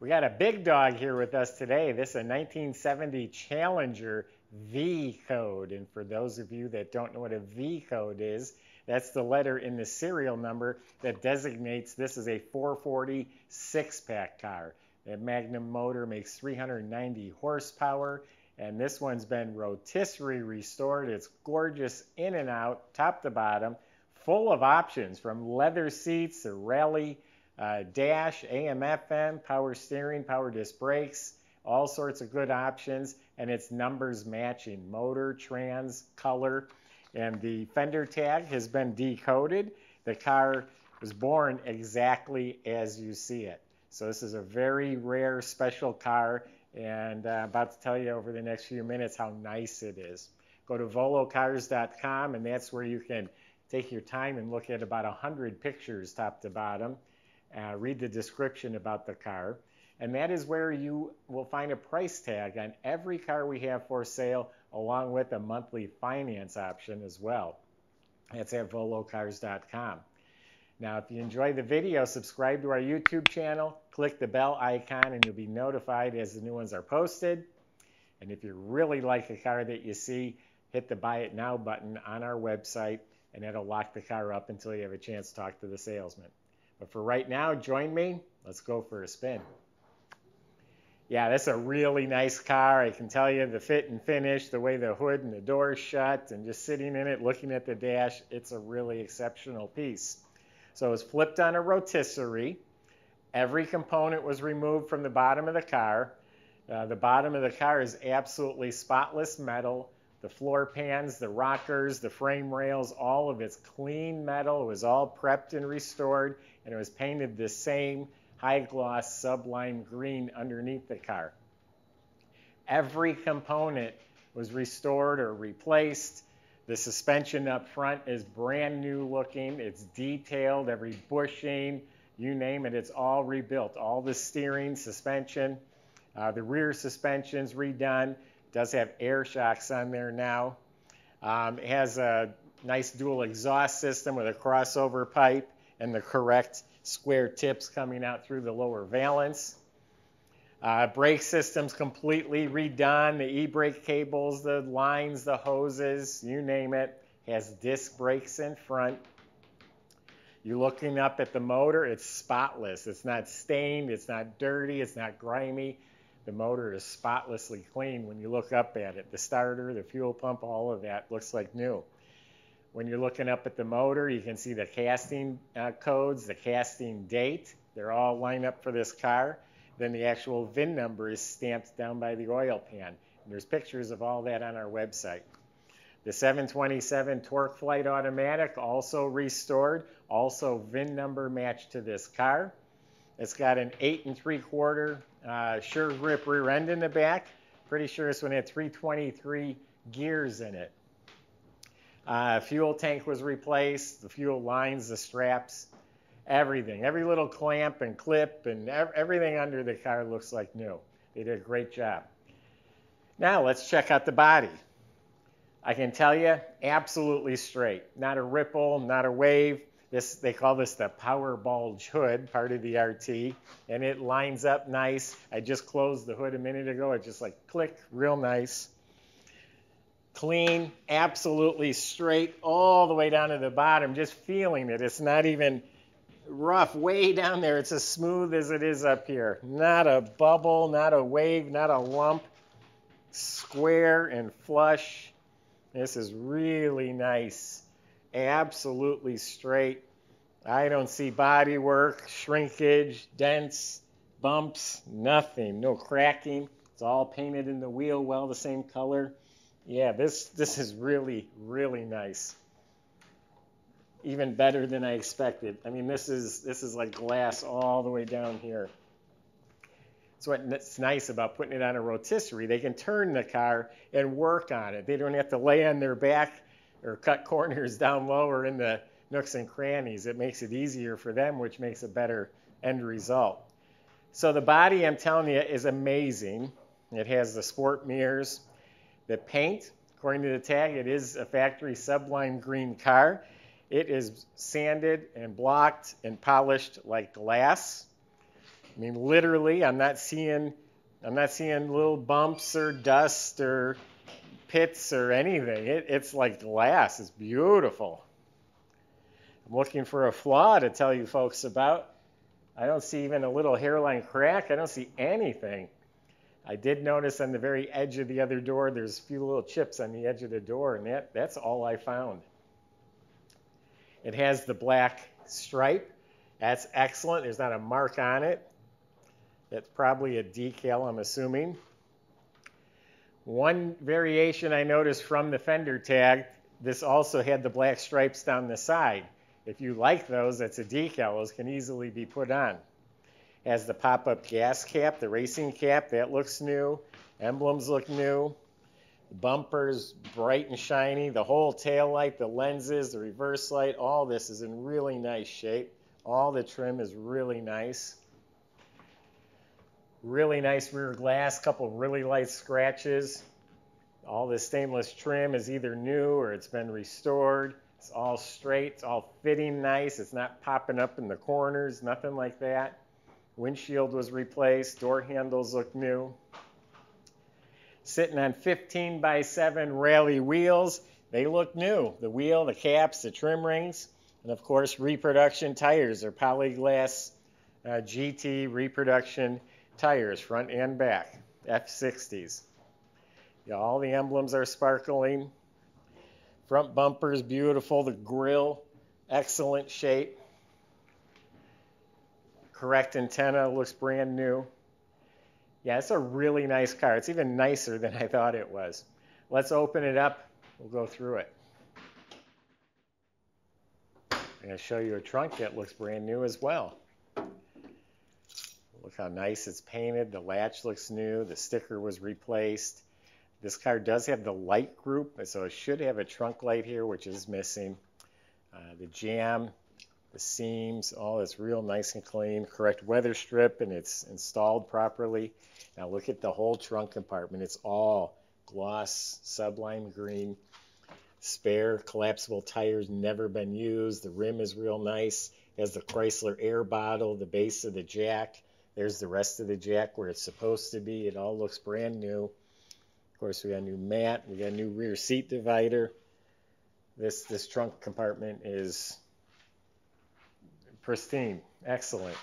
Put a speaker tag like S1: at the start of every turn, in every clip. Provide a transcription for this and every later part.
S1: We got a big dog here with us today. This is a 1970 Challenger V code. And for those of you that don't know what a V code is, that's the letter in the serial number that designates this is a 440 six pack car. The Magnum motor makes 390 horsepower, and this one's been rotisserie restored. It's gorgeous in and out, top to bottom, full of options from leather seats to Rallye uh, dash, AM, FM, power steering, power disc brakes, all sorts of good options, and it's numbers matching motor, trans, color, and the fender tag has been decoded. The car was born exactly as you see it. So this is a very rare, special car, and I'm uh, about to tell you over the next few minutes how nice it is. Go to volocars.com, and that's where you can take your time and look at about 100 pictures top to bottom uh, read the description about the car. And that is where you will find a price tag on every car we have for sale, along with a monthly finance option as well. That's at volocars.com. Now, if you enjoy the video, subscribe to our YouTube channel, click the bell icon, and you'll be notified as the new ones are posted. And if you really like a car that you see, hit the Buy It Now button on our website, and that'll lock the car up until you have a chance to talk to the salesman. But for right now, join me. Let's go for a spin. Yeah, that's a really nice car. I can tell you the fit and finish, the way the hood and the doors shut, and just sitting in it, looking at the dash, it's a really exceptional piece. So it was flipped on a rotisserie. Every component was removed from the bottom of the car. Uh, the bottom of the car is absolutely spotless metal. The floor pans, the rockers, the frame rails, all of it's clean metal. It was all prepped and restored and it was painted the same high gloss sublime green underneath the car. Every component was restored or replaced. The suspension up front is brand new looking. It's detailed, every bushing, you name it, it's all rebuilt. All the steering, suspension, uh, the rear suspension's redone. Does have air shocks on there now. Um, it has a nice dual exhaust system with a crossover pipe and the correct square tips coming out through the lower valence. Uh, brake system's completely redone. The e-brake cables, the lines, the hoses, you name it, has disc brakes in front. You're looking up at the motor, it's spotless. It's not stained, it's not dirty, it's not grimy. The motor is spotlessly clean when you look up at it. The starter, the fuel pump, all of that looks like new. When you're looking up at the motor, you can see the casting uh, codes, the casting date. They're all lined up for this car. Then the actual VIN number is stamped down by the oil pan. And there's pictures of all that on our website. The 727 TorqueFlite Automatic, also restored, also VIN number matched to this car. It's got an 8 and 3 quarter uh, sure grip rear end in the back. Pretty sure this one had 323 gears in it. Uh, fuel tank was replaced, the fuel lines, the straps, everything. Every little clamp and clip and ev everything under the car looks like new. They did a great job. Now let's check out the body. I can tell you, absolutely straight. Not a ripple, not a wave. This, they call this the power bulge hood, part of the RT, and it lines up nice. I just closed the hood a minute ago. It just like click, real nice clean, absolutely straight all the way down to the bottom, just feeling it. It's not even rough way down there. It's as smooth as it is up here. Not a bubble, not a wave, not a lump. Square and flush. This is really nice. Absolutely straight. I don't see body work, shrinkage, dents, bumps, nothing. No cracking. It's all painted in the wheel well, the same color. Yeah, this, this is really, really nice. Even better than I expected. I mean, this is, this is like glass all the way down here. So what's nice about putting it on a rotisserie. They can turn the car and work on it. They don't have to lay on their back or cut corners down low or in the nooks and crannies. It makes it easier for them, which makes a better end result. So the body, I'm telling you, is amazing. It has the sport mirrors. The paint, according to the tag, it is a factory sublime green car. It is sanded and blocked and polished like glass. I mean, literally, I'm not seeing, I'm not seeing little bumps or dust or pits or anything. It, it's like glass. It's beautiful. I'm looking for a flaw to tell you folks about. I don't see even a little hairline crack. I don't see anything. I did notice on the very edge of the other door, there's a few little chips on the edge of the door, and that, that's all I found. It has the black stripe. That's excellent. There's not a mark on it. That's probably a decal, I'm assuming. One variation I noticed from the fender tag, this also had the black stripes down the side. If you like those, that's a decal. Those can easily be put on. Has the pop-up gas cap, the racing cap, that looks new. Emblems look new. The Bumpers bright and shiny. The whole tail light, the lenses, the reverse light, all this is in really nice shape. All the trim is really nice. Really nice rear glass, couple really light scratches. All the stainless trim is either new or it's been restored. It's all straight, it's all fitting nice. It's not popping up in the corners, nothing like that. Windshield was replaced, door handles look new. Sitting on 15 by 7 Rallye wheels, they look new. The wheel, the caps, the trim rings, and of course reproduction tires are Polyglas uh, GT reproduction tires, front and back, F60s. Yeah, all the emblems are sparkling. Front bumper is beautiful. The grill, excellent shape. Correct antenna looks brand new. Yeah, it's a really nice car. It's even nicer than I thought it was. Let's open it up. We'll go through it. I'm going to show you a trunk that looks brand new as well. Look how nice it's painted. The latch looks new. The sticker was replaced. This car does have the light group, so it should have a trunk light here, which is missing. Uh, the jamb, the seams, all is real nice and clean. Correct weather strip, and it's installed properly. Now look at the whole trunk compartment. It's all gloss sublime green. Spare collapsible tires, never been used. The rim is real nice. It has the Chrysler air bottle, the base of the jack. There's the rest of the jack where it's supposed to be. It all looks brand new. Of course, we got a new mat. We got a new rear seat divider. This this trunk compartment is pristine, excellent.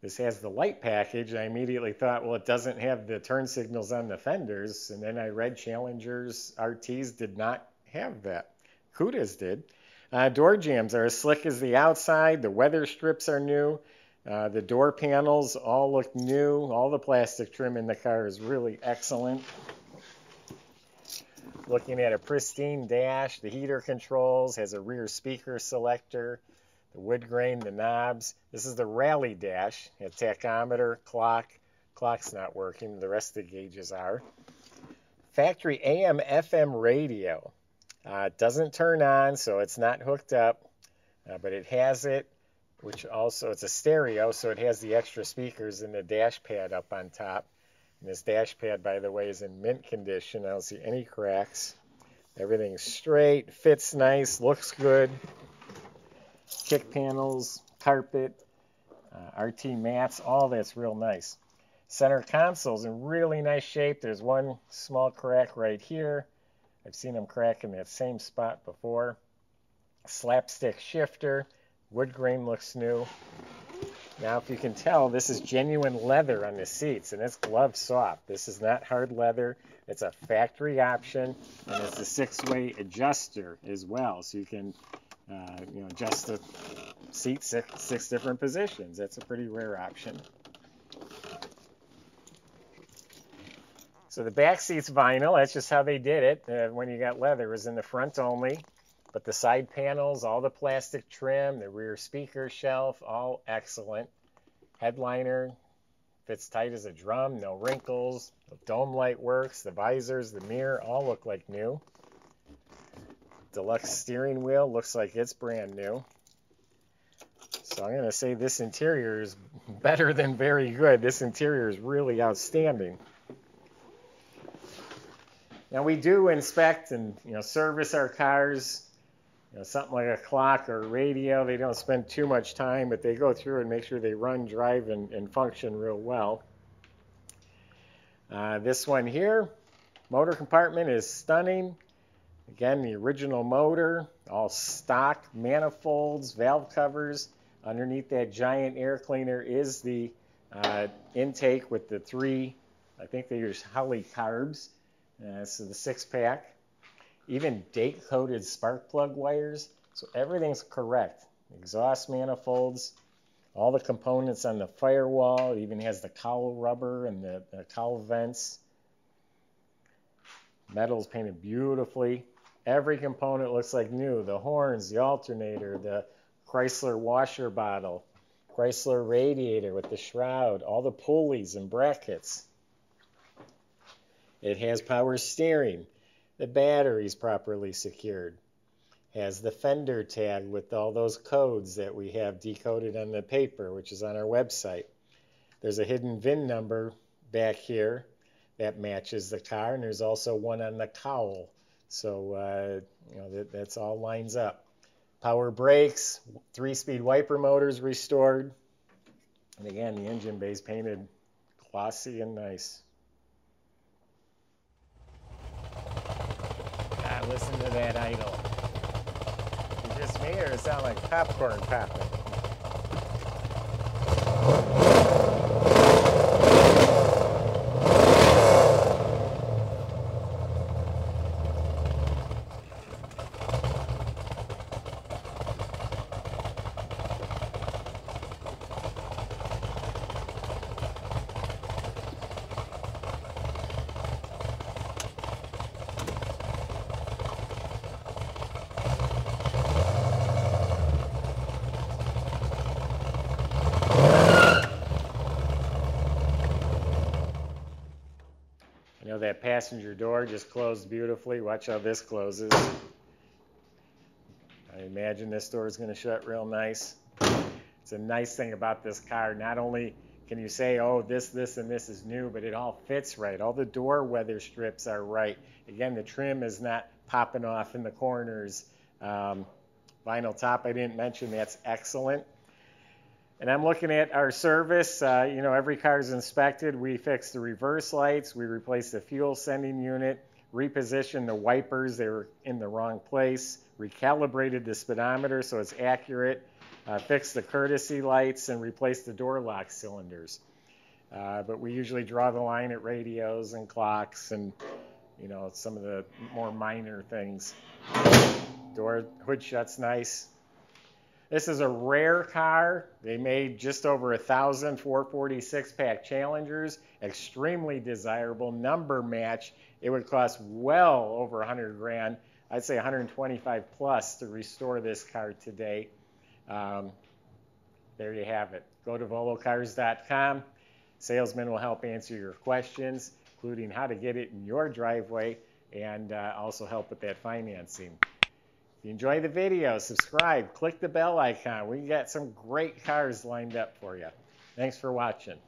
S1: This has the light package. I immediately thought, well, it doesn't have the turn signals on the fenders. And then I read Challengers RTs did not have that. Cuda's did. Uh, door jambs are as slick as the outside. The weather strips are new. Uh, the door panels all look new. All the plastic trim in the car is really excellent. Looking at a pristine dash, the heater controls, has a rear speaker selector, the wood grain, the knobs. This is the Rallye dash. A tachometer, clock. Clock's not working. The rest of the gauges are. Factory AM FM radio. Uh, it doesn't turn on, so it's not hooked up, uh, but it has it, which also, it's a stereo, so it has the extra speakers and the dash pad up on top. And this dash pad, by the way, is in mint condition. I don't see any cracks. Everything's straight, fits nice, looks good. Kick panels, carpet, uh, RT mats, all that's real nice. Center console's in really nice shape. There's one small crack right here. I've seen them crack in that same spot before. Slapstick shifter. Wood grain looks new. Now, if you can tell, this is genuine leather on the seats, and it's glove soft. This is not hard leather. It's a factory option, and it's a six-way adjuster as well, so you can uh, you know, adjust the seat six, six different positions. That's a pretty rare option. So the back seat's vinyl. That's just how they did it. Uh, when you got leather, it was in the front only. But the side panels, all the plastic trim, the rear speaker shelf, all excellent. Headliner fits tight as a drum, no wrinkles. The dome light works. The visors, the mirror, all look like new. Deluxe steering wheel looks like it's brand new. So I'm going to say this interior is better than very good. This interior is really outstanding. Now we do inspect and you know service our cars you know, something like a clock or radio. They don't spend too much time, but they go through and make sure they run, drive, and, and function real well. Uh, this one here, motor compartment is stunning. Again, the original motor, all stock manifolds, valve covers. Underneath that giant air cleaner is the uh, intake with the three, I think they use Holley carbs. Uh, so the six pack. Even date coded spark plug wires. So everything's correct. Exhaust manifolds, all the components on the firewall. It even has the cowl rubber and the, the cowl vents. Metal's painted beautifully. Every component looks like new. The horns, the alternator, the Chrysler washer bottle, Chrysler radiator with the shroud, all the pulleys and brackets. It has power steering. The battery's properly secured. Has the fender tag with all those codes that we have decoded on the paper, which is on our website. There's a hidden VIN number back here that matches the car, and there's also one on the cowl. So uh, you know that, that's all lines up. Power brakes, three-speed wiper motors restored, and again the engine bay is painted glossy and nice. Listen to that idle. Is it just me, or it sound like popcorn popping? Know, that passenger door just closed beautifully. Watch how this closes. I imagine this door is going to shut real nice. It's a nice thing about this car. Not only can you say, oh, this, this, and this is new, but it all fits right. All the door weather strips are right. Again, the trim is not popping off in the corners. Um, vinyl top, I didn't mention, that's excellent. And I'm looking at our service. Uh, you know, every car is inspected. We fix the reverse lights. We replace the fuel sending unit, reposition the wipers. They were in the wrong place, recalibrated the speedometer so it's accurate, uh, fix the courtesy lights, and replace the door lock cylinders. Uh, but we usually draw the line at radios and clocks and, you know, some of the more minor things. Door hood shuts nice. This is a rare car. They made just over a thousand 446 pack Challengers. Extremely desirable number match. It would cost well over 100 grand. I'd say 125 plus to restore this car today. Um, there you have it. Go to volocars.com. Salesman will help answer your questions, including how to get it in your driveway and uh, also help with that financing. If you enjoy the video, subscribe, click the bell icon. We got some great cars lined up for you. Thanks for watching.